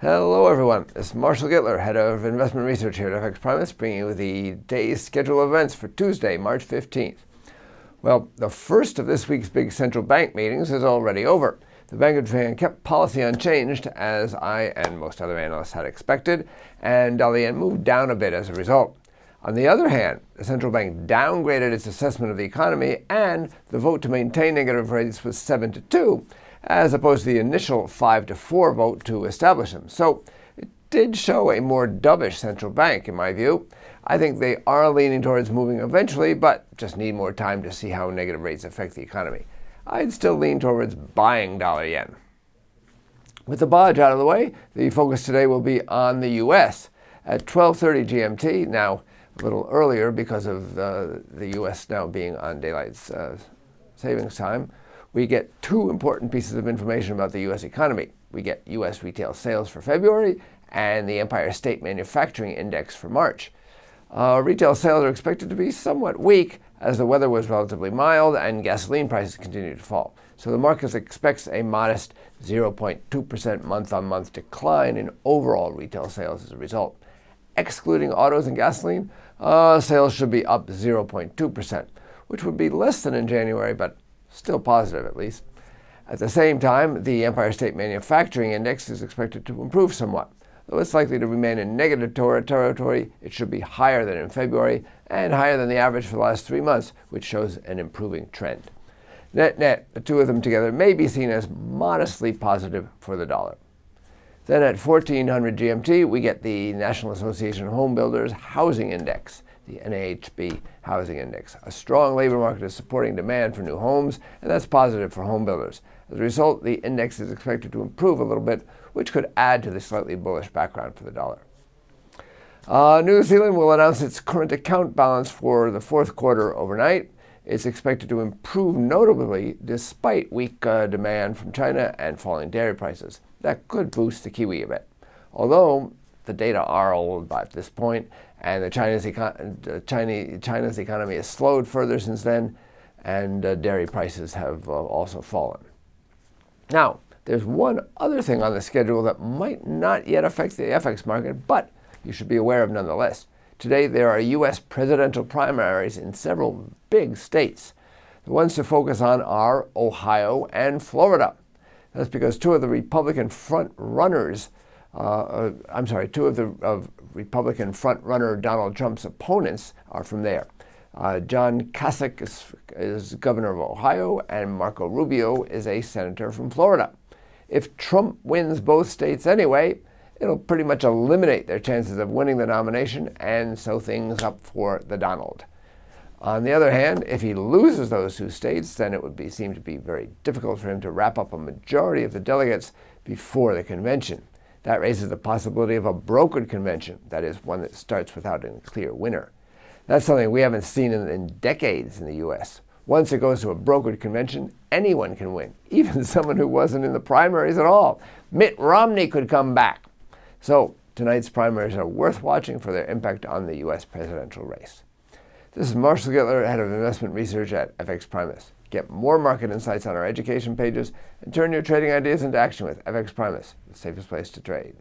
Hello everyone, is Marshall Gittler, head of investment research here at FX Primus, bringing you the day's schedule of events for Tuesday, March 15th. Well, the first of this week's big central bank meetings is already over. The Bank of Japan kept policy unchanged, as I and most other analysts had expected, and dollar yen moved down a bit as a result. On the other hand, the central bank downgraded its assessment of the economy, and the vote to maintain negative rates was 7 to 2, as opposed to the initial 5 to 4 vote to establish them. So it did show a more dovish central bank, in my view. I think they are leaning towards moving eventually, but just need more time to see how negative rates affect the economy. I'd still lean towards buying dollar yen. With the BOJ out of the way, the focus today will be on the U.S. At 12:30 GMT, now a little earlier because of uh, the U.S. now being on daylight uh, savings time, we get two important pieces of information about the U.S. economy. We get U.S. retail sales for February and the Empire State Manufacturing Index for March. Uh, retail sales are expected to be somewhat weak as the weather was relatively mild and gasoline prices continue to fall. So the market expects a modest 0.2% month on month decline in overall retail sales as a result. Excluding autos and gasoline, uh, sales should be up 0.2%, which would be less than in January, but still positive at least. At the same time, the Empire State Manufacturing Index is expected to improve somewhat. Though it's likely to remain in negative territory, it should be higher than in February and higher than the average for the last three months, which shows an improving trend. Net net, the two of them together may be seen as modestly positive for the dollar. Then at 1400 GMT, we get the National Association of Home Builders Housing Index, the NAHB Housing Index. A strong labor market is supporting demand for new homes, and that's positive for home builders. As a result, the index is expected to improve a little bit, which could add to the slightly bullish background for the dollar. Uh, New Zealand will announce its current account balance for the fourth quarter overnight. It's expected to improve notably despite weak uh, demand from China and falling dairy prices. That could boost the Kiwi a bit. Although the data are old by this point, and the Chinese, eco- Chinese, China's economy has slowed further since then, and uh, dairy prices have uh, also fallen. Now, there's one other thing on the schedule that might not yet affect the FX market, but you should be aware of nonetheless. Today, there are U.S. presidential primaries in several big states. The ones to focus on are Ohio and Florida. That's because two of the Republican front runners, uh, I'm sorry, two of the of Republican front runner Donald Trump's opponents are from there. Uh, John Kasich is, is governor of Ohio, and Marco Rubio is a senator from Florida. If Trump wins both states anyway, it'll pretty much eliminate their chances of winning the nomination and sew things up for the Donald. On the other hand, if he loses those two states, then it would be, seem to be very difficult for him to wrap up a majority of the delegates before the convention. That raises the possibility of a brokered convention, that is, one that starts without a clear winner. That's something we haven't seen in, in decades in the U.S. Once it goes to a brokered convention, anyone can win, even someone who wasn't in the primaries at all. Mitt Romney could come back. So tonight's primaries are worth watching for their impact on the U.S. presidential race. This is Marshall Gittler, head of investment research at FX Primus. Get more market insights on our education pages and turn your trading ideas into action with FX Primus, the safest place to trade.